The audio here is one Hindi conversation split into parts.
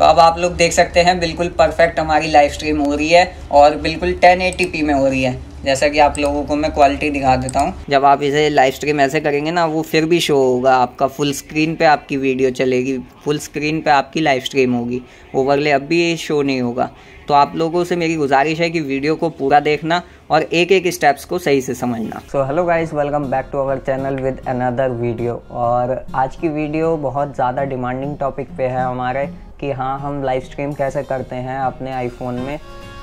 तो अब आप लोग देख सकते हैं, बिल्कुल परफेक्ट हमारी लाइव स्ट्रीम हो रही है और बिल्कुल 1080p में हो रही है। जैसा कि आप लोगों को मैं क्वालिटी दिखा देता हूँ। जब आप इसे लाइव स्ट्रीम ऐसे करेंगे ना, वो फिर भी शो होगा। आपका फुल स्क्रीन पे आपकी वीडियो चलेगी फुल स्क्रीन पे आपकी लाइव स्ट्रीम होगी। ओवरले अब भी ये शो नहीं होगा। तो आप लोगों से मेरी गुजारिश है कि वीडियो को पूरा देखना और एक एक स्टेप्स को सही से समझना। So hello guys welcome back to our channel with another video और आज की वीडियो बहुत ज़्यादा डिमांडिंग टॉपिक पे है हमारे। कि हाँ हम लाइव स्ट्रीम कैसे करते हैं अपने आईफोन में,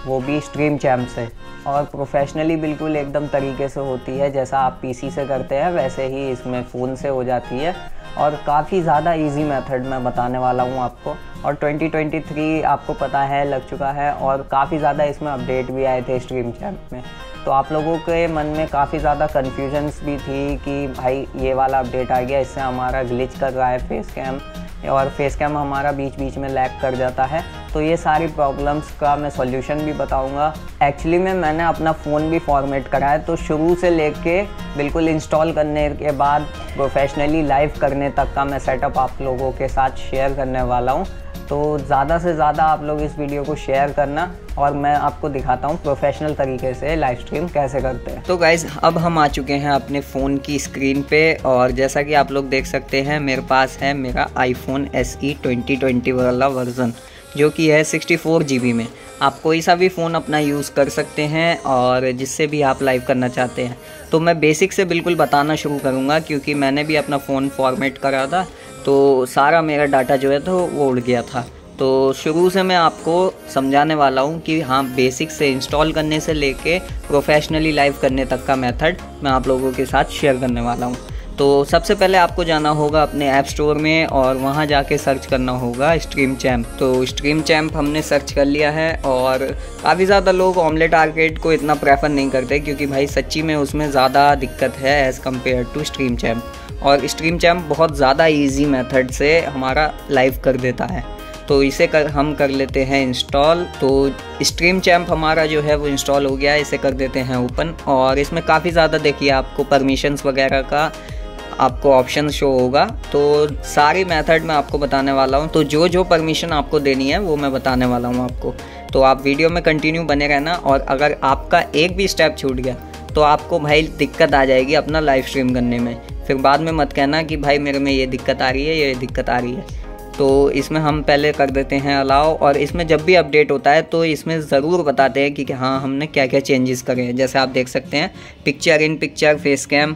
वो भी स्ट्रीम चैम्प से। और प्रोफेशनली बिल्कुल एकदम तरीके से होती है, जैसा आप पीसी से करते हैं, वैसे ही इसमें फ़ोन से हो जाती है। और काफ़ी ज़्यादा इजी मेथड मैं बताने वाला हूँ आपको। और 2023 आपको पता है, लग चुका है, और काफ़ी ज़्यादा इसमें अपडेट भी आए थे स्ट्रीम चैम्प में। तो आप लोगों के मन में काफ़ी ज़्यादा कन्फ्यूजन्स भी थी कि भाई, ये वाला अपडेट आ गया, इससे हमारा ग्लिच कर रहा है फेस कैम और फेस कैम हमारा बीच बीच में लैग कर जाता है। तो ये सारी प्रॉब्लम्स का मैं सॉल्यूशन भी बताऊँगा। एक्चुअली में मैंने अपना फ़ोन भी फॉर्मेट करा है तो शुरू से लेके बिल्कुल इंस्टॉल करने के बाद प्रोफेशनली लाइव करने तक का मैं सेटअप आप लोगों के साथ शेयर करने वाला हूँ। तो ज़्यादा से ज़्यादा आप लोग इस वीडियो को शेयर करना और मैं आपको दिखाता हूँ प्रोफेशनल तरीके से लाइव स्ट्रीम कैसे करते हैं। तो गाइज़ अब हम आ चुके हैं अपने फ़ोन की स्क्रीन पे और जैसा कि आप लोग देख सकते हैं, मेरे पास है मेरा iPhone S E twenty twenty वाला वर्जन जो कि है सिक्सटी फोर जी बी में। आप कोई सा भी फ़ोन अपना यूज़ कर सकते हैं और जिससे भी आप लाइव करना चाहते हैं। तो मैं बेसिक से बिल्कुल बताना शुरू करूँगा, क्योंकि मैंने भी अपना फ़ोन फॉर्मेट करा था। तो सारा मेरा डाटा जो है तो वो उड़ गया था। तो शुरू से मैं आपको समझाने वाला हूँ कि हाँ बेसिक से इंस्टॉल करने से लेके प्रोफेशनली लाइव करने तक का मेथड मैं आप लोगों के साथ शेयर करने वाला हूँ। तो सबसे पहले आपको जाना होगा अपने ऐप स्टोर में और वहाँ जाके सर्च करना होगा स्ट्रीम चैम्प तो स्ट्रीम चैम्प हमने सर्च कर लिया है और काफ़ी ज़्यादा लोग ऑमलेट आर्केड को इतना प्रेफर नहीं करते क्योंकि भाई सच्ची में उसमें ज़्यादा दिक्कत है as compare to stream champ और स्ट्रीम चैम्प बहुत ज़्यादा ईजी मेथड से हमारा लाइव कर देता है। तो इसे कर, हम कर लेते हैं इंस्टॉल तो स्ट्रीम चैम्प हमारा जो है वो इंस्टॉल हो गया है, इसे कर देते हैं ओपन और इसमें काफ़ी ज़्यादा देखिए आपको परमिशंस वगैरह का आपको ऑप्शन शो होगा। तो सारी मेथड मैं आपको बताने वाला हूँ। तो जो जो परमिशन आपको देनी है, वो मैं बताने वाला हूँ आपको। तो आप वीडियो में कंटिन्यू बने रहना और अगर आपका एक भी स्टेप छूट गया तो आपको भाई दिक्कत आ जाएगी अपना लाइव स्ट्रीम करने में। फिर बाद में मत कहना कि भाई मेरे में ये दिक्कत आ रही है, ये दिक्कत आ रही है। तो इसमें हम पहले कर देते हैं अलाव और इसमें जब भी अपडेट होता है तो इसमें ज़रूर बताते हैं कि हाँ हमने क्या क्या चेंजेस करे हैं। जैसे आप देख सकते हैं picture in picture face cam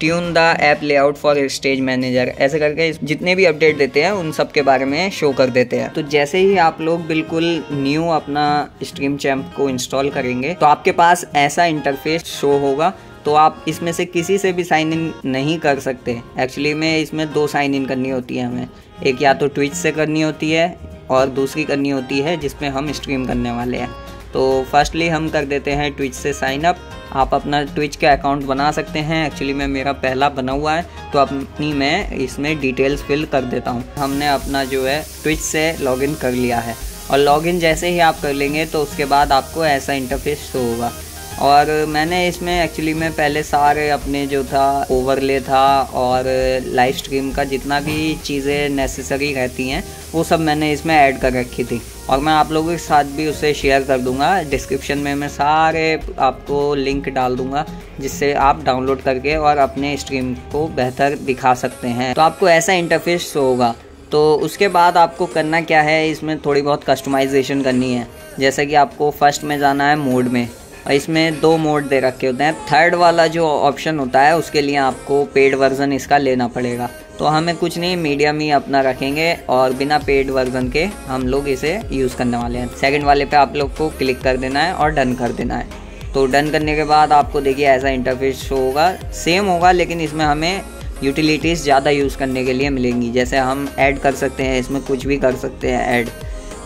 tune the app layout for stage manager ऐसे करके जितने भी अपडेट देते हैं, उन सब के बारे में शो कर देते हैं। तो जैसे ही आप लोग बिल्कुल न्यू अपना स्ट्रीम चैम्प को इंस्टॉल करेंगे तो आपके पास ऐसा इंटरफेस शो होगा। तो आप इसमें से किसी से भी साइन इन नहीं कर सकते। एक्चुअली में इसमें दो साइन इन करनी होती है हमें। एक या तो ट्विच से करनी होती है, और दूसरी करनी होती है, जिसमें हम स्ट्रीम करने वाले हैं। तो फर्स्टली हम कर देते हैं ट्विच से साइन अप आप अपना ट्विच का अकाउंट बना सकते हैं। एक्चुअली में मेरा पहला बना हुआ है तो अपनी मैं इसमें डिटेल्स फिल कर देता हूँ। हमने अपना जो है ट्विच से लॉगिन कर लिया है। और लॉगिन जैसे ही आप कर लेंगे तो उसके बाद आपको ऐसा इंटरफेस शो होगा। और मैंने इसमें एक्चुअली में पहले सारे अपने जो था ओवरले था और लाइव स्ट्रीम का जितना भी चीज़ें नेसेसरी रहती हैं, वो सब मैंने इसमें ऐड कर रखी थी। और मैं आप लोगों के साथ भी उसे शेयर कर दूँगा। डिस्क्रिप्शन में मैं सारे आपको लिंक डाल दूँगा, जिससे आप डाउनलोड करके और अपने स्ट्रीम को बेहतर दिखा सकते हैं। तो आपको ऐसा इंटरफेस होगा। तो उसके बाद आपको करना क्या है, इसमें थोड़ी बहुत कस्टमाइजेशन करनी है। जैसे कि आपको फ़र्स्ट में जाना है मोड में। और इसमें दो मोड दे रखे होते हैं। थर्ड वाला जो ऑप्शन होता है, उसके लिए आपको पेड वर्जन इसका लेना पड़ेगा। तो हमें कुछ नहीं मीडियम ही अपना रखेंगे और बिना पेड वर्जन के हम लोग इसे यूज़ करने वाले हैं। सेकंड वाले पे आप लोग को क्लिक कर देना है और डन कर देना है। तो डन करने के बाद आपको देखिए, ऐसा इंटरफेस शो होगा। सेम होगा, लेकिन इसमें हमें यूटिलिटीज़ ज़्यादा यूज़ करने के लिए मिलेंगी। जैसे हम ऐड कर सकते हैं, इसमें कुछ भी कर सकते हैं ऐड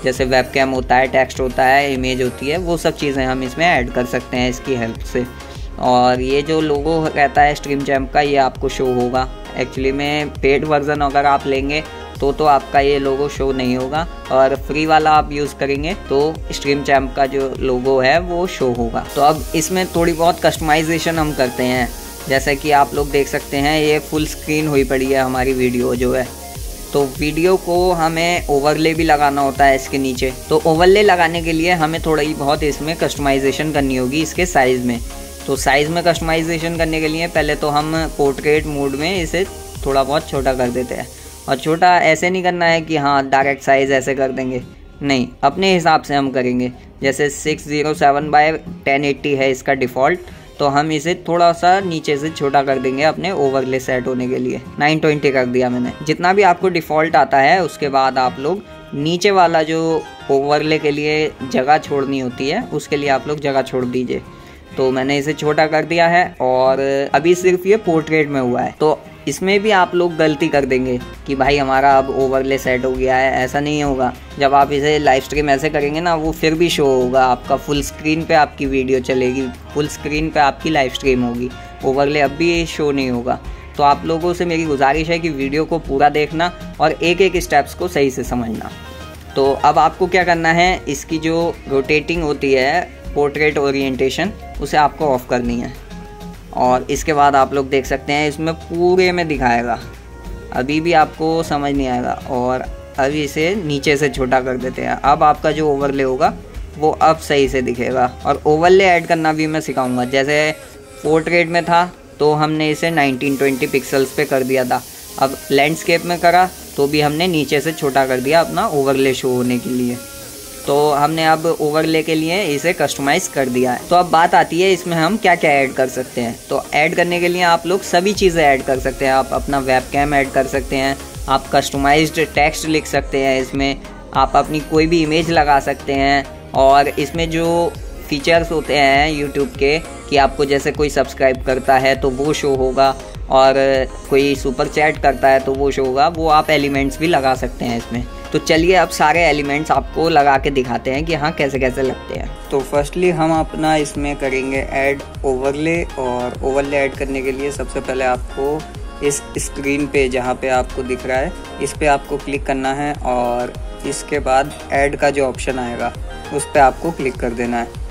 जैसे वेब कैम होता है टेक्स्ट होता है इमेज होती है, वो सब चीज़ें हम इसमें ऐड कर सकते हैं इसकी हेल्प से। और ये जो लोगो रहता है स्ट्रीम चैम्प का, ये आपको शो होगा। एक्चुअली में पेड वर्जन अगर आप लेंगे तो तो आपका ये लोगो शो नहीं होगा। और फ्री वाला आप यूज़ करेंगे तो स्ट्रीम चैम्प का जो लोगो है, वो शो होगा। तो अब इसमें थोड़ी बहुत कस्टमाइजेशन हम करते हैं। जैसे कि आप लोग देख सकते हैं, ये फुल स्क्रीन हुई पड़ी है हमारी वीडियो जो है। तो वीडियो को हमें ओवरले भी लगाना होता है इसके नीचे। तो ओवरले लगाने के लिए हमें थोड़ा ही बहुत इसमें कस्टमाइजेशन करनी होगी इसके साइज़ में। तो साइज़ में कस्टमाइजेशन करने के लिए पहले तो हम पोर्ट्रेट मोड में इसे थोड़ा बहुत छोटा कर देते हैं। और छोटा ऐसे नहीं करना है कि हाँ डायरेक्ट साइज़ ऐसे कर देंगे। नहीं, अपने हिसाब से हम करेंगे। जैसे six zero seven by ten eighty है इसका डिफ़ॉल्ट तो हम इसे थोड़ा सा नीचे से छोटा कर देंगे अपने ओवरले सेट होने के लिए। 920 कर दिया मैंने। जितना भी आपको डिफ़ॉल्ट आता है, उसके बाद आप लोग नीचे वाला जो ओवरले के लिए जगह छोड़नी होती है, उसके लिए आप लोग जगह छोड़ दीजिए। तो मैंने इसे छोटा कर दिया है और अभी सिर्फ़ ये पोर्ट्रेट में हुआ है। तो इसमें भी आप लोग गलती कर देंगे कि भाई हमारा अब ओवरले सेट हो गया है, ऐसा नहीं होगा। जब आप इसे लाइव स्ट्रीम ऐसे करेंगे ना, वो फिर भी शो होगा। आपका फुल स्क्रीन पे आपकी वीडियो चलेगी फुल स्क्रीन पे आपकी लाइव स्ट्रीम होगी। ओवरले अब भी शो नहीं होगा। तो आप लोगों से मेरी गुजारिश है कि वीडियो को पूरा देखना और एक एक स्टेप्स को सही से समझना। तो अब आपको क्या करना है, इसकी जो रोटेटिंग होती है पोर्ट्रेट ओरिएंटेशन उसे आपको ऑफ़ करनी है। और इसके बाद आप लोग देख सकते हैं, इसमें पूरे में दिखाएगा। अभी भी आपको समझ नहीं आएगा और अभी इसे नीचे से छोटा कर देते हैं। अब आपका जो ओवरले होगा, वो अब सही से दिखेगा। और ओवरले ऐड करना भी मैं सिखाऊँगा। जैसे पोर्ट्रेट में था तो हमने इसे 1920 पिक्सल्स पे कर दिया था। अब लैंडस्केप में करा तो भी हमने नीचे से छोटा कर दिया अपना ओवरले शो होने के लिए। तो हमने अब ओवरले के लिए इसे कस्टमाइज़ कर दिया है। तो अब बात आती है इसमें हम क्या क्या ऐड कर सकते हैं। तो ऐड करने के लिए आप लोग सभी चीज़ें ऐड कर सकते हैं। आप अपना वेब कैम ऐड कर सकते हैं। आप कस्टमाइज्ड टेक्स्ट लिख सकते हैं इसमें। आप अपनी कोई भी इमेज लगा सकते हैं। और इसमें जो फीचर्स होते हैं यूट्यूब के, कि आपको जैसे कोई सब्सक्राइब करता है तो वो शो होगा। और कोई सुपर चैट करता है तो वो शो होगा। वो आप एलिमेंट्स भी लगा सकते हैं इसमें। तो चलिए अब सारे एलिमेंट्स आपको लगा के दिखाते हैं कि हाँ कैसे कैसे लगते हैं। तो फर्स्टली हम अपना इसमें करेंगे ऐड ओवरले और ओवरले ऐड करने के लिए सबसे पहले आपको इस स्क्रीन पे जहाँ पे आपको दिख रहा है, इस पर आपको क्लिक करना है और इसके बाद ऐड का जो ऑप्शन आएगा, उस पर आपको क्लिक कर देना है।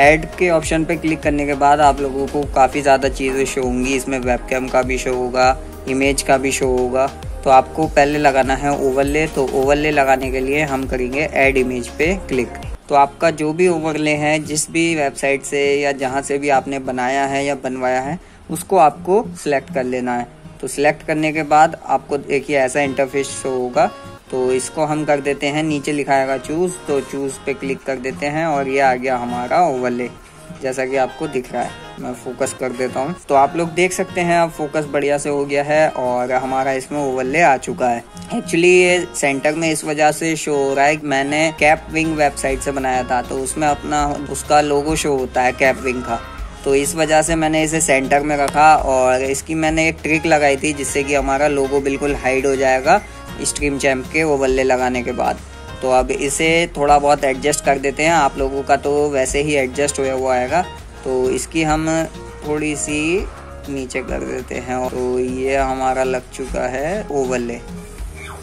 ऐड के ऑप्शन पे क्लिक करने के बाद आप लोगों को काफ़ी ज़्यादा चीज़ें शो होंगी। इसमें वेबकैम का भी शो होगा इमेज का भी शो होगा। तो आपको पहले लगाना है ओवरले तो ओवरले लगाने के लिए हम करेंगे ऐड इमेज पे क्लिक तो आपका जो भी ओवरले है, जिस भी वेबसाइट से या जहाँ से भी आपने बनाया है या बनवाया है, उसको आपको सिलेक्ट कर लेना है. तो सिलेक्ट करने के बाद आपको देखिए ऐसा इंटरफेस शो होगा. तो इसको हम कर देते हैं, नीचे लिखाएगा चूज़ तो चूज़ पे क्लिक कर देते हैं और ये आ गया हमारा ओवरले जैसा कि आपको दिख रहा है. मैं फोकस कर देता हूँ। तो आप लोग देख सकते हैं, अब फोकस बढ़िया से हो गया है और हमारा इसमें ओवरले आ चुका है। एक्चुअली ये सेंटर में इस वजह से शो हो रहा है मैंने कैप विंग वेबसाइट से बनाया था तो उसमें अपना, उसका लोगो शो होता है कैप विंग का। तो इस वजह से मैंने इसे सेंटर में रखा और इसकी मैंने एक ट्रिक लगाई थी, जिससे कि हमारा लोगो बिल्कुल हाइड हो जाएगा स्ट्रीम चैम्प के ओवरले लगाने के बाद। तो अब इसे थोड़ा बहुत एडजस्ट कर देते हैं। आप लोगों का तो वैसे ही एडजस्ट हुआ हुआ आएगा। तो इसकी हम थोड़ी सी नीचे कर देते हैं तो ये हमारा लग चुका है ओवरले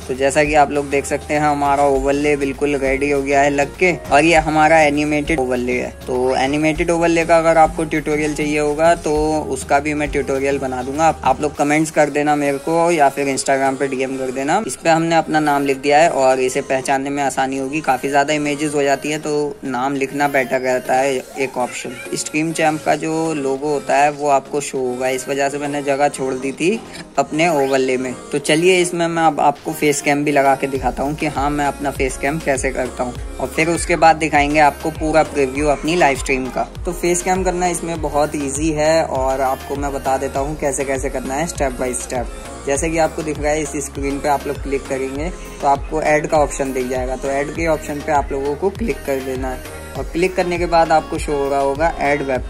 तो जैसा कि आप लोग देख सकते हैं, हमारा ओवरले बिल्कुल रेडी हो गया है लग के, और ये हमारा एनिमेटेड ओवरले है। तो एनिमेटेड ओवरले का अगर आपको ट्यूटोरियल चाहिए होगा तो उसका भी मैं ट्यूटोरियल बना दूँगा। आप लोग कमेंट्स कर देना मेरे को, या फिर इंस्टाग्राम पे डीएम कर देना। इस पे हमने अपना नाम लिख दिया है, और इसे पहचानने में आसानी होगी। काफ़ी ज़्यादा इमेजेस हो जाती है तो नाम लिखना बेटर रहता है, एक ऑप्शन स्ट्रीम चैम्प का जो लोगो होता है, वो आपको शो होगा। इस वजह से मैंने जगह छोड़ दी थी अपने ओवरले में। तो चलिए, इसमें मैं अब आपको फेस फेस कैम भी लगा के दिखाता हूँ कि हाँ मैं अपना फेस कैम कैसे करता हूँ। और फिर उसके बाद दिखाएँगे आपको पूरा प्रिव्यू अपनी लाइव स्ट्रीम का। तो फेस कैम करना इसमें बहुत ईजी है और आपको मैं बता देता हूँ कैसे कैसे करना है स्टेप बाई स्टेप जैसे कि आपको दिख रहा है, इस स्क्रीन पे आप लोग क्लिक करेंगे तो आपको ऐड का ऑप्शन दिख जाएगा। तो ऐड के ऑप्शन पे आप लोगों को क्लिक कर देना है। और क्लिक करने के बाद आपको शो हो रहा होगा ऐड वेब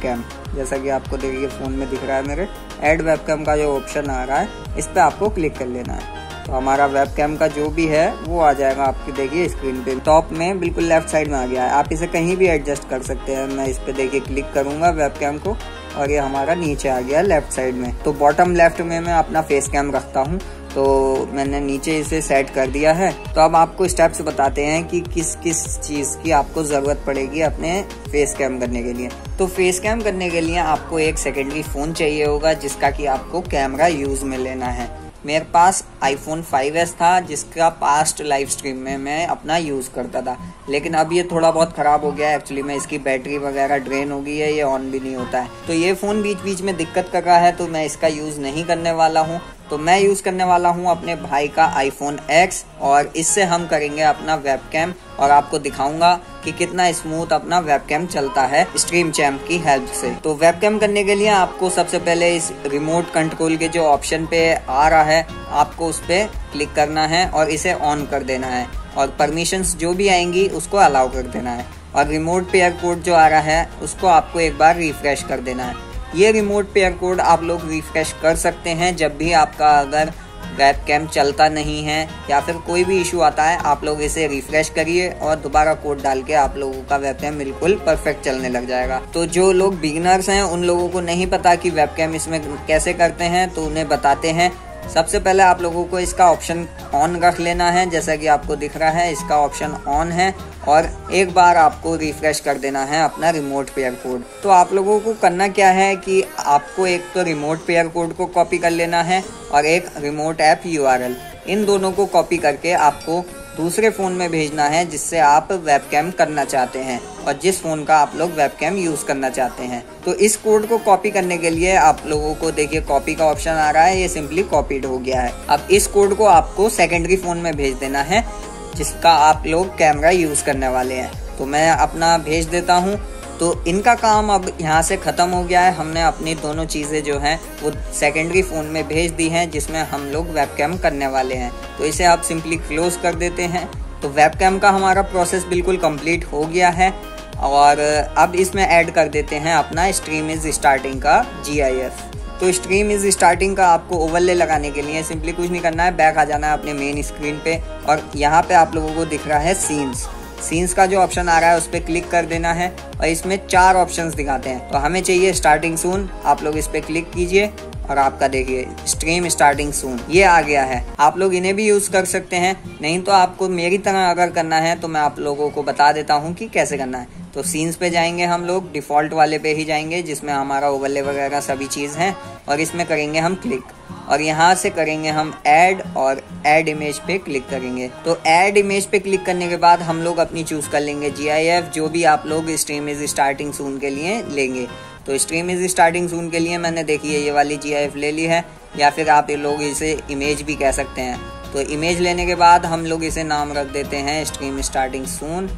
जैसा कि आपको देखिए फ़ोन में दिख रहा है मेरे। ऐड वेब का जो ऑप्शन आ रहा है, इस पर आपको क्लिक कर लेना है। तो हमारा वेब कैम का जो भी है, वो आ जाएगा आपकी, देखिए स्क्रीन पे। टॉप में बिल्कुल लेफ़्ट साइड में आ गया है। आप इसे कहीं भी एडजस्ट कर सकते हैं। मैं इस पे देखिए क्लिक करूँगा वेब कैम को और ये हमारा नीचे आ गया लेफ़्ट साइड में। तो बॉटम लेफ़्ट में मैं अपना फेस कैम रखता हूँ। तो मैंने नीचे इसे सेट कर दिया है। तो अब आपको स्टेप्स बताते हैं कि किस किस चीज़ की आपको ज़रूरत पड़ेगी अपने फेस कैम करने के लिए। तो फेस कैम करने के लिए आपको एक सेकेंडरी फ़ोन चाहिए होगा, जिसका कि आपको कैमरा यूज़ में लेना है। मेरे पास आईफोन 5s था, जिसका पास्ट लाइव स्ट्रीम में मैं अपना यूज़ करता था। लेकिन अब ये थोड़ा बहुत ख़राब हो गया है। एक्चुअली में इसकी बैटरी वगैरह ड्रेन हो गई है, ये ऑन भी नहीं होता है। तो ये फ़ोन बीच बीच में दिक्कत कर रहा है तो मैं इसका यूज़ नहीं करने वाला हूँ। तो मैं यूज़ करने वाला हूँ अपने भाई का आईफोन X और इससे हम करेंगे अपना वेबकैम और आपको दिखाऊँगा कि कितना स्मूथ अपना वेबकैम चलता है स्ट्रीम चैम्प की हेल्प से। तो वेबकैम करने के लिए आपको सबसे पहले इस रिमोट कंट्रोल के जो ऑप्शन पे आ रहा है, आपको उस पर क्लिक करना है और इसे ऑन कर देना है और परमिशंस जो भी आएँगी उसको अलाउ कर देना है और रिमोट पेयर कोड जो आ रहा है, उसको आपको एक बार रिफ्रेश कर देना है। ये रिमोट पेयर कोड आप लोग रिफ्रेश कर सकते हैं जब भी आपका अगर वेब कैम चलता नहीं है या फिर कोई भी इशू आता है, आप लोग इसे रिफ्रेश करिए और दोबारा कोड डाल के आप लोगों का वेब कैम बिल्कुल परफेक्ट चलने लग जाएगा। तो जो लोग बिगनर्स हैं, उन लोगों को नहीं पता कि वेब कैम इसमें कैसे करते हैं तो उन्हें बताते हैं। सबसे पहले आप लोगों को इसका ऑप्शन ऑन रख लेना है, जैसा कि आपको दिख रहा है, इसका ऑप्शन ऑन है, और एक बार आपको रिफ्रेश कर देना है अपना रिमोट पेयर कोड तो आप लोगों को करना क्या है कि आपको एक तो रिमोट पेयर कोड को कॉपी कर लेना है, और एक रिमोट ऐप यूआरएल इन दोनों को कॉपी करके आपको दूसरे फ़ोन में भेजना है जिससे आप वेबकैम करना चाहते हैं और जिस फ़ोन का आप लोग वेबकैम यूज़ करना चाहते हैं। तो इस कोड को कॉपी करने के लिए आप लोगों को देखिए कॉपी का ऑप्शन आ रहा है, ये सिंपली कॉपीड हो गया है। अब इस कोड को आपको सेकेंडरी फ़ोन में भेज देना है, जिसका आप लोग कैमरा यूज़ करने वाले हैं। तो मैं अपना भेज देता हूँ। तो इनका काम अब यहाँ से ख़त्म हो गया है। हमने अपनी दोनों चीज़ें जो हैं, वो सेकेंडरी फ़ोन में भेज दी हैं, जिसमें हम लोग वेबकैम करने वाले हैं। तो इसे आप सिंपली क्लोज कर देते हैं। तो वेबकैम का हमारा प्रोसेस बिल्कुल कंप्लीट हो गया है। और अब इसमें ऐड कर देते हैं अपना स्ट्रीम इज़ स्टार्टिंग का जीआईएफ तो स्ट्रीम इज़ स्टार्टिंग का आपको ओवरले लगाने के लिए सिंपली कुछ नहीं करना है। बैक आ जाना है अपने मेन स्क्रीन पे। और यहाँ पे आप लोगों को दिख रहा है सीन्स सीन्स का जो ऑप्शन आ रहा है, उस पर क्लिक कर देना है और इसमें चार ऑप्शंस दिखाते हैं। तो हमें चाहिए स्टार्टिंग सून आप लोग इस पर क्लिक कीजिए। और आपका देखिए स्ट्रीम स्टार्टिंग सून ये आ गया है। आप लोग इन्हें भी यूज़ कर सकते हैं। नहीं तो आपको मेरी तरह अगर करना है तो मैं आप लोगों को बता देता हूँ कि कैसे करना है। तो सीन्स पे जाएँगे हम लोग डिफ़ॉल्ट वाले पे ही जाएँगे, जिसमें हमारा ओवरले वगैरह सभी चीज़ हैं, और इसमें करेंगे हम क्लिक और यहाँ से करेंगे हम ऐड और ऐड इमेज पे क्लिक करेंगे। तो ऐड इमेज पे क्लिक करने के बाद हम लोग अपनी चूज़ कर लेंगे जीआईएफ जो भी आप लोग स्ट्रीम इज़ स्टार्टिंग सून के लिए लेंगे। तो स्ट्रीम इज़ स्टार्टिंग सून के लिए मैंने देखी है, ये वाली GIF ले ली है, या फिर आप ये लोग इसे इमेज भी कह सकते हैं। तो इमेज लेने के बाद हम लोग इसे नाम रख देते हैं स्ट्रीम स्टार्टिंग सून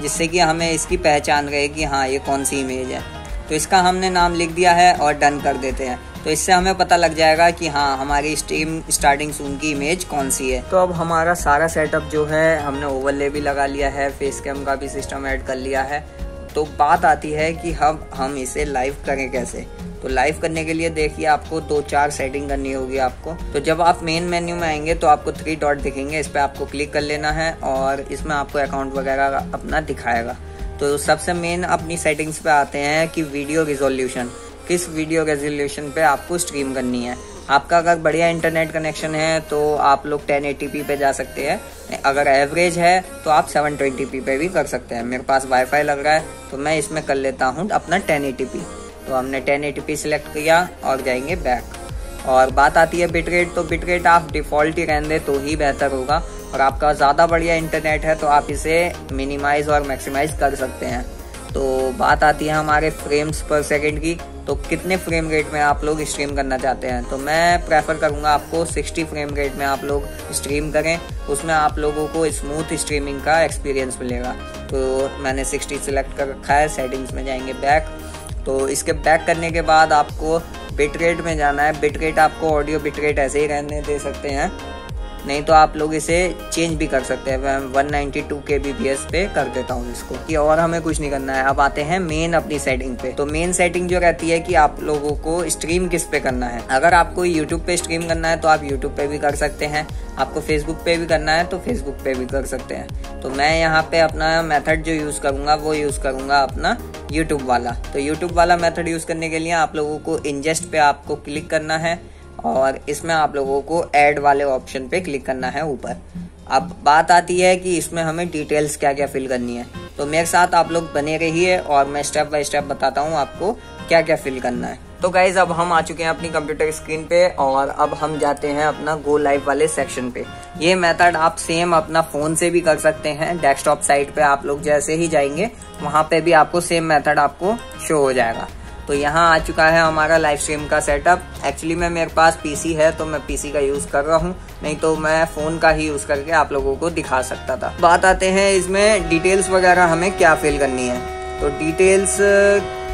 जिससे कि हमें इसकी पहचान रहे कि हाँ ये कौन सी इमेज है। तो इसका हमने नाम लिख दिया है और डन कर देते हैं। तो इससे हमें पता लग जाएगा कि हाँ हमारी स्ट्रीम स्टार्टिंग सून की इमेज कौन सी है। तो अब हमारा सारा सेटअप जो है, हमने ओवरले भी लगा लिया है फेस कैम का भी सिस्टम ऐड कर लिया है। तो बात आती है कि हम हम इसे लाइव करें कैसे? तो लाइव करने के लिए देखिए आपको दो चार सेटिंग करनी होगी आपको। तो जब आप मेन मेन्यू में आएँगे तो आपको थ्री डॉट दिखेंगे। इस पर आपको क्लिक कर लेना है और इसमें आपको अकाउंट वगैरह अपना दिखाएगा। तो सबसे मेन अपनी सेटिंग्स पे आते हैं कि वीडियो रिजोल्यूशन किस वीडियो रेजोल्यूशन पे आपको स्ट्रीम करनी है? आपका अगर बढ़िया इंटरनेट कनेक्शन है तो आप लोग 1080p पे जा सकते हैं। अगर एवरेज है तो आप 720p पे भी कर सकते हैं। मेरे पास वाईफाई लग रहा है तो मैं इसमें कर लेता हूँ अपना 1080p तो हमने 1080p सिलेक्ट किया और जाएँगे बैक और बात आती है बिटरेट तो बिटरेट आप डिफ़ॉल्ट ही रहने तो ही बेहतर होगा। और आपका ज़्यादा बढ़िया इंटरनेट है तो आप इसे मिनिमाइज और मैक्सिमाइज कर सकते हैं। तो बात आती है हमारे फ्रेम्स पर सेकंड की तो कितने फ्रेम रेट में आप लोग स्ट्रीम करना चाहते हैं? तो मैं प्रेफर करूँगा आपको 60 फ्रेम रेट में आप लोग स्ट्रीम करें। उसमें आप लोगों को स्मूथ स्ट्रीमिंग का एक्सपीरियंस मिलेगा। तो मैंने 60 सिलेक्ट कर रखा है सेटिंग्स में जाएँगे बैक तो इसके बैक करने के बाद आपको बिट रेट में जाना है। बिट रेट आपको ऑडियो बिट रेट ऐसे ही रहने दे सकते हैं। नहीं तो आप लोग इसे चेंज भी कर सकते हैं। मैं one ninety two K B पे कर देता हूँ इसको कि और हमें कुछ नहीं करना है। अब आते हैं मेन अपनी सेटिंग पे। तो मेन सेटिंग जो रहती है कि आप लोगों को स्ट्रीम किस पे करना है। अगर आपको यूट्यूब पे स्ट्रीम करना है तो आप यूट्यूब पे भी कर सकते हैं। आपको फेसबुक पे भी करना है तो फेसबुक पे भी कर सकते हैं। तो मैं यहाँ पे अपना मेथड जो यूज़ करूँगा, वो यूज़ करूँगा अपना यूट्यूब वाला। तो यूट्यूब वाला मेथड यूज़ करने के लिए आप लोगों को इंजेस्ट पे आपको क्लिक करना है। और इसमें आप लोगों को ऐड वाले ऑप्शन पे क्लिक करना है ऊपर। अब बात आती है कि इसमें हमें डिटेल्स क्या क्या फिल करनी है। तो मेरे साथ आप लोग बने रहिए और मैं स्टेप बाय स्टेप बताता हूँ आपको क्या क्या फिल करना है। तो गाइज़ अब हम आ चुके हैं अपनी कंप्यूटर स्क्रीन पे और अब हम जाते हैं अपना गो लाइव वाले सेक्शन पे। ये मेथड आप सेम अपना फ़ोन से भी कर सकते हैं। डेस्कटॉप साइट पे आप लोग जैसे ही जाएँगे, वहाँ पे भी आपको सेम मेथड आपको शो हो जाएगा। तो यहाँ आ चुका है हमारा लाइव स्ट्रीम का सेटअप एक्चुअली में मेरे पास पीसी है तो मैं पीसी का यूज़ कर रहा हूँ. नहीं तो मैं फ़ोन का ही यूज़ करके आप लोगों को दिखा सकता था. बात आते हैं इसमें डिटेल्स वगैरह हमें क्या फिल करनी है. तो डिटेल्स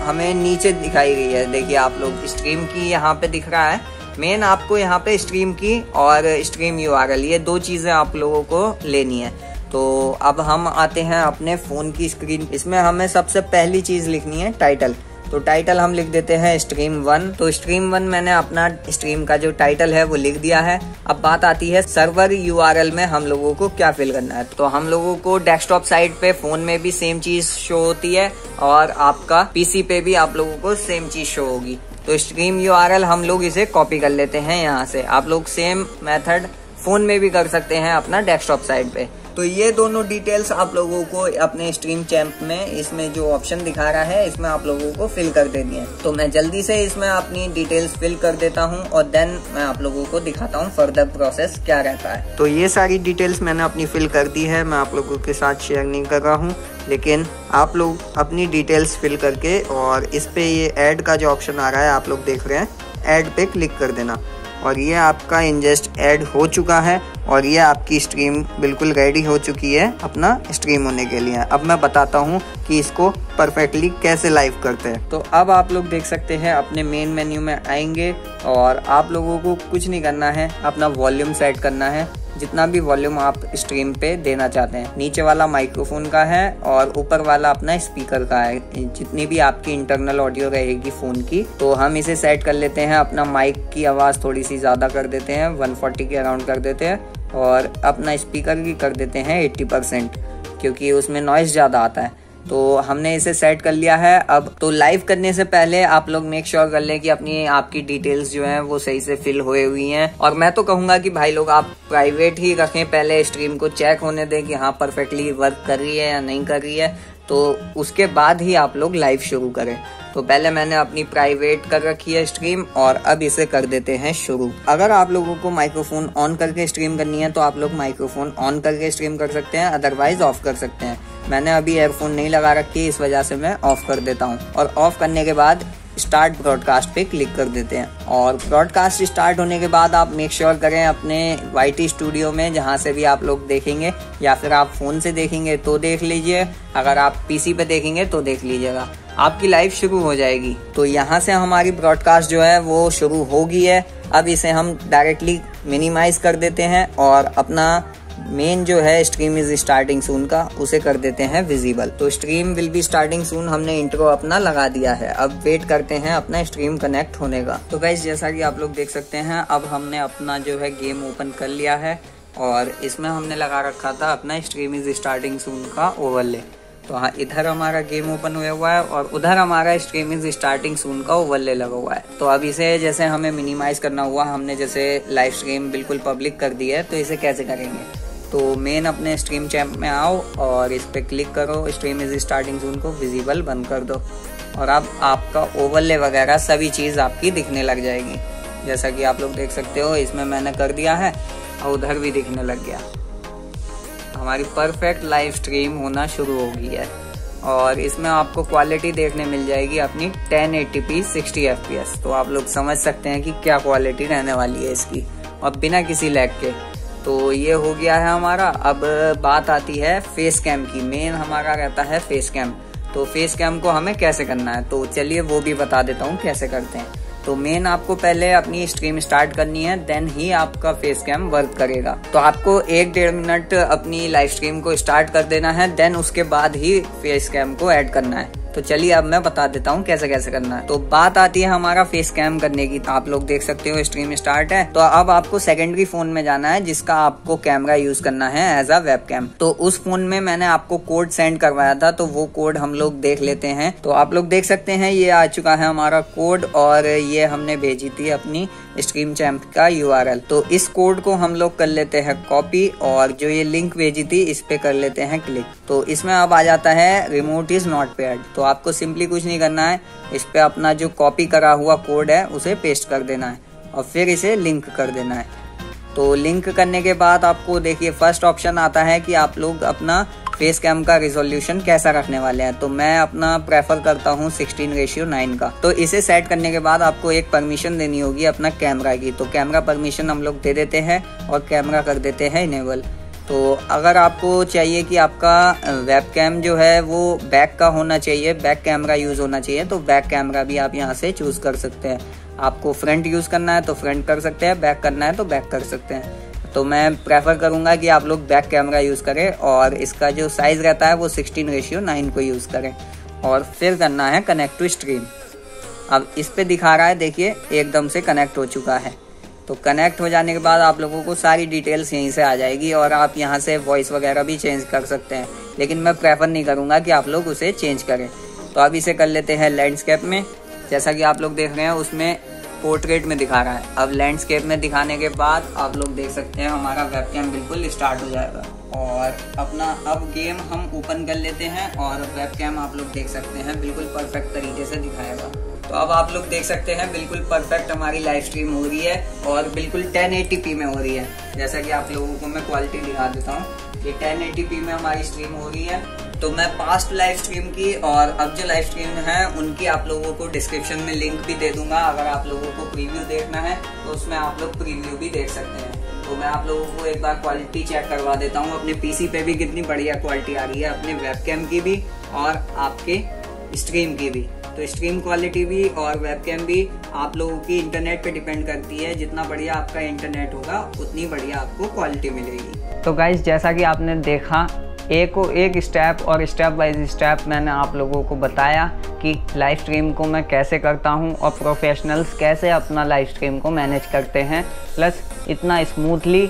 हमें नीचे दिखाई गई है. देखिए आप लोग स्ट्रीम की यहाँ पे दिख रहा है. मेन आपको यहाँ पे स्ट्रीम की और स्ट्रीम यू ये दो चीज़ें आप लोगों को लेनी है. तो अब हम आते हैं अपने फ़ोन की स्क्रीन इसमें हमें सबसे पहली चीज़ लिखनी है टाइटल तो टाइटल हम लिख देते हैं स्ट्रीम वन तो स्ट्रीम वन मैंने अपना स्ट्रीम का जो टाइटल है वो लिख दिया है। अब बात आती है सर्वर यूआरएल में हम लोगों को क्या फिल करना है। तो हम लोगों को डेस्कटॉप साइट पे फ़ोन में भी सेम चीज़ शो होती है और आपका पीसी पे भी आप लोगों को सेम चीज़ शो होगी। तो स्ट्रीम यूआरएल हम लोग इसे कॉपी कर लेते हैं यहाँ से। आप लोग सेम मेथड फ़ोन में भी कर सकते हैं अपना डेस्कटॉप साइट पे। तो ये दोनों डिटेल्स आप लोगों को अपने स्ट्रीम चैम्प में इसमें जो ऑप्शन दिखा रहा है, इसमें आप लोगों को फिल कर देनी है। तो मैं जल्दी से इसमें अपनी डिटेल्स फिल कर देता हूँ और देन मैं आप लोगों को दिखाता हूँ फर्दर प्रोसेस क्या रहता है। तो ये सारी डिटेल्स मैंने अपनी फिल कर दी है, मैं आप लोगों के साथ शेयर नहीं कर रहा हूँ, लेकिन आप लोग अपनी डिटेल्स फिल करके और इस पे ये ऐड का जो ऑप्शन आ रहा है, आप लोग देख रहे हैं ऐड पे क्लिक कर देना। और ये आपका इंजेस्ट ऐड हो चुका है और ये आपकी स्ट्रीम बिल्कुल रेडी हो चुकी है अपना स्ट्रीम होने के लिए। अब मैं बताता हूँ कि इसको परफेक्टली कैसे लाइव करते हैं। तो अब आप लोग देख सकते हैं, अपने मेन मेन्यू में आएँगे और आप लोगों को कुछ नहीं करना है, अपना वॉल्यूम सेट करना है। जितना भी वॉल्यूम आप स्ट्रीम पे देना चाहते हैं। नीचे वाला माइक्रोफोन का है और ऊपर वाला अपना स्पीकर का है। जितनी भी आपकी इंटरनल ऑडियो रहेगी फ़ोन की तो हम इसे सेट कर लेते हैं। अपना माइक की आवाज़ थोड़ी सी ज़्यादा कर देते हैं 140 के अराउंड कर देते हैं और अपना स्पीकर की कर देते हैं 80 परसेंट क्योंकि उसमें नॉइस ज़्यादा आता है। तो हमने इसे सेट कर लिया है। अब तो लाइव करने से पहले आप लोग मेक श्योर कर लें कि अपनी, आपकी डिटेल्स जो हैं वो सही से फिल हुए हुई हैं। और मैं तो कहूँगा कि भाई लोग आप प्राइवेट ही रखें, पहले स्ट्रीम को चेक होने दें कि हाँ परफेक्टली वर्क कर रही है या नहीं कर रही है। तो उसके बाद ही आप लोग लाइव शुरू करें। तो पहले मैंने अपनी प्राइवेट कर रखी है स्ट्रीम और अब इसे कर देते हैं शुरू। अगर आप लोगों को माइक्रोफोन ऑन करके स्ट्रीम करनी है तो आप लोग माइक्रोफोन ऑन करके स्ट्रीम कर सकते हैं अदरवाइज़ ऑफ़ कर सकते हैं। मैंने अभी एयरफोन नहीं लगा रखी, इस वजह से मैं ऑफ़ कर देता हूँ। और ऑफ़ करने के बाद स्टार्ट ब्रॉडकास्ट पे क्लिक कर देते हैं। और ब्रॉडकास्ट स्टार्ट होने के बाद आप मेक श्योर sure करें अपने वाईटी स्टूडियो में, जहाँ से भी आप लोग देखेंगे, या फिर आप फ़ोन से देखेंगे तो देख लीजिए। अगर आप पीसी पे देखेंगे तो देख लीजिएगा। आपकी लाइफ शुरू हो जाएगी। तो यहाँ से हमारी ब्रॉडकास्ट जो है, वो शुरू होगी है। अब इसे हम डायरेक्टली मिनिमाइज कर देते हैं और अपना मेन जो है स्ट्रीम इज़ स्टार्टिंग सून का, उसे कर देते हैं विजिबल तो stream will be starting soon हमने इंट्रो अपना लगा दिया है। अब वेट करते हैं अपना स्ट्रीम कनेक्ट होने का। तो गाइज़ जैसा कि आप लोग देख सकते हैं, अब हमने अपना जो है गेम ओपन कर लिया है, और इसमें हमने लगा रखा था अपना स्ट्रीम इज़ स्टार्टिंग सून का ओवरले तो हाँ इधर हमारा गेम ओपन हुआ हुआ है, और उधर हमारा स्ट्रीम इज़ स्टार्टिंग सून का ओवरले लगा हुआ है। तो अब इसे जैसे हमें मिनिमाइज करना हुआ, हमने जैसे लाइव स्ट्रीम बिल्कुल पब्लिक कर दी है तो इसे कैसे करेंगे? तो मेन अपने स्ट्रीम चैम्प में आओ और इस पर क्लिक करो। स्ट्रीम इज़ स्टार्टिंग जून को विजिबल बंद कर दो। और अब आपका ओवरले वगैरह सभी चीज़ आपकी दिखने लग जाएगी। जैसा कि आप लोग देख सकते हो, इसमें मैंने कर दिया है और उधर भी दिखने लग गया। हमारी परफेक्ट लाइव स्ट्रीम होना शुरू हो गई है। और इसमें आपको क्वालिटी देखने मिल जाएगी अपनी 1080p 60 fps तो आप लोग समझ सकते हैं कि क्या क्वालिटी रहने वाली है इसकी। और बिना किसी लैग के। तो ये हो गया है हमारा। अब बात आती है फेस कैम की। मेन हमारा रहता है फेस कैम तो फेस कैम को हमें कैसे करना है? तो चलिए वो भी बता देता हूँ कैसे करते हैं। तो मेन आपको पहले अपनी स्ट्रीम स्टार्ट करनी है देन ही आपका फेस कैम वर्क करेगा। तो आपको एक डेढ़ मिनट अपनी लाइव स्ट्रीम को स्टार्ट कर देना है देन उसके बाद ही फेस कैम को ऐड करना है। तो चलिए अब मैं बता देता हूँ कैसे कैसे करना है। तो बात आती है हमारा फेस कैम करने की। तो आप लोग देख सकते हो स्ट्रीम स्टार्ट है। तो अब आपको सेकेंडरी फ़ोन में जाना है, जिसका आपको कैमरा यूज़ करना है एज अ वेब कैम तो उस फ़ोन में मैंने आपको कोड सेंड करवाया था तो वो कोड हम लोग देख लेते हैं। तो आप लोग देख सकते हैं, ये आ चुका है हमारा कोड और ये हमने भेजी थी अपनी स्ट्रीम चैम्प का यूआरएल तो इस कोड को हम लोग कर लेते हैं कॉपी और जो ये लिंक भेजी थी, इस पे कर लेते हैं क्लिक तो इसमें अब आ जाता है रिमोट इज़ नॉट पेड तो आपको सिंपली कुछ नहीं करना है। इस पर अपना जो कॉपी करा हुआ कोड है, उसे पेस्ट कर देना है और फिर इसे लिंक कर देना है। तो लिंक करने के बाद आपको देखिए फ़र्स्ट ऑप्शन आता है कि आप लोग अपना फेस कैम का रिजोल्यूशन कैसा रखने वाले हैं। तो मैं अपना प्रेफर करता हूँ 16 रेशियो 9 का। तो इसे सेट करने के बाद आपको एक परमिशन देनी होगी अपना कैमरा की। तो कैमरा परमिशन हम लोग दे देते हैं और कैमरा कर देते हैं इनेबल तो अगर आपको चाहिए कि आपका वेब कैम जो है वो बैक का होना चाहिए बैक कैमरा यूज़ होना चाहिए तो बैक कैमरा भी आप यहाँ से चूज़ कर सकते हैं। आपको फ्रंट यूज़ करना है तो फ्रंट कर सकते हैं बैक करना है तो बैक कर सकते हैं। तो मैं प्रेफर करूँगा कि आप लोग बैक कैमरा यूज़ करें और इसका जो साइज़ रहता है वो सिक्सटीन रेशियो नाइन को यूज़ करें। और फिर करना है कनेक्ट टू स्ट्रीम अब इस पर दिखा रहा है, देखिए, एकदम से कनेक्ट हो चुका है। तो कनेक्ट हो जाने के बाद आप लोगों को सारी डिटेल्स यहीं से आ जाएगी और आप यहाँ से वॉइस वगैरह भी चेंज कर सकते हैं। लेकिन मैं प्रेफर नहीं करूँगा कि आप लोग उसे चेंज करें। तो अब इसे कर लेते हैं लैंडस्केप में। जैसा कि आप लोग देख रहे हैं, उसमें पोर्ट्रेट में दिखा रहा है। अब लैंडस्केप में दिखाने के बाद आप लोग देख सकते हैं, हमारा वेबकैम बिल्कुल स्टार्ट हो जाएगा। और अपना अब गेम हम ओपन कर लेते हैं और वेबकैम आप लोग देख सकते हैं, बिल्कुल परफेक्ट तरीके से दिखाएगा। तो अब आप लोग देख सकते हैं, बिल्कुल परफेक्ट हमारी लाइव स्ट्रीम हो रही है और बिल्कुल 1080p में हो रही है। जैसा कि आप लोगों को मैं क्वालिटी दिखा देता हूँ। ये 1080p में हमारी स्ट्रीम हो रही है। तो मैं पास्ट लाइव स्ट्रीम की और अब जो लाइव स्ट्रीम है, उनकी आप लोगों को डिस्क्रिप्शन में लिंक भी दे दूँगा। अगर आप लोगों को प्रीव्यू देखना है तो उसमें आप लोग प्रीव्यू भी देख सकते हैं। तो मैं आप लोगों को एक बार क्वालिटी चेक करवा देता हूँ। अपने पीसी पे भी कितनी बढ़िया क्वालिटी आ रही है, अपने वेबकैम की भी और आपके स्ट्रीम की भी। तो स्ट्रीम क्वालिटी भी और वेबकैम भी आप लोगों की इंटरनेट पे डिपेंड करती है। जितना बढ़िया आपका इंटरनेट होगा, उतनी बढ़िया आपको क्वालिटी मिलेगी। तो गाइज़ जैसा कि आपने देखा एक को एक स्टेप और स्टेप बाय स्टेप मैंने आप लोगों को बताया कि लाइव स्ट्रीम को मैं कैसे करता हूँ और प्रोफेशनल्स कैसे अपना लाइव स्ट्रीम को मैनेज करते हैं। प्लस इतना स्मूथली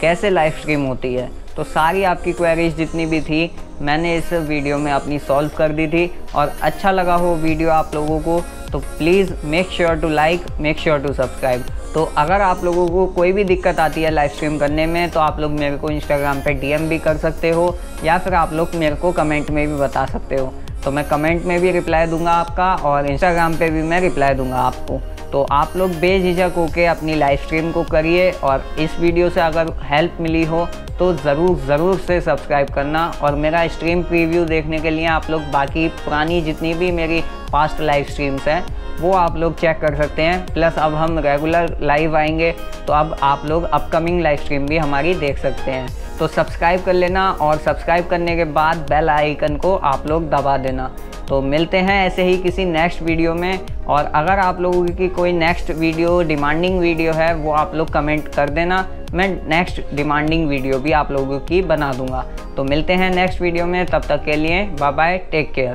कैसे लाइव स्ट्रीम होती है। तो सारी आपकी क्वेरीज जितनी भी थी मैंने इस वीडियो में अपनी सॉल्व कर दी थी और अच्छा लगा हो वीडियो आप लोगों को तो please make sure to like make sure to subscribe तो अगर आप लोगों को कोई भी दिक्कत आती है लाइव स्ट्रीम करने में तो आप लोग मेरे को इंस्टाग्राम पे डीएम भी कर सकते हो, या फिर आप लोग मेरे को कमेंट में भी बता सकते हो। तो मैं कमेंट में भी रिप्लाई दूँगा आपका और इंस्टाग्राम पे भी मैं रिप्लाई दूँगा आपको। तो आप लोग बेझिझक होकर अपनी लाइव स्ट्रीम को करिए और इस वीडियो से अगर हेल्प मिली हो तो ज़रूर ज़रूर से सब्सक्राइब करना और मेरा स्ट्रीम प्रीव्यू देखने के लिए आप लोग बाकी पुरानी जितनी भी मेरी पास्ट लाइव स्ट्रीम्स हैं, वो आप लोग चेक कर सकते हैं। प्लस अब हम रेगुलर लाइव आएँगे तो अब आप लोग अपकमिंग लाइव स्ट्रीम भी हमारी देख सकते हैं। तो सब्सक्राइब कर लेना और सब्सक्राइब करने के बाद बेल आइकन को आप लोग दबा देना। तो मिलते हैं ऐसे ही किसी नेक्स्ट वीडियो में और अगर आप लोगों की कोई नेक्स्ट वीडियो डिमांडिंग वीडियो है, वो आप लोग कमेंट कर देना। मैं नेक्स्ट डिमांडिंग वीडियो भी आप लोगों की बना दूँगा। तो मिलते हैं नेक्स्ट वीडियो में, तब तक के लिए बाय बाय टेक केयर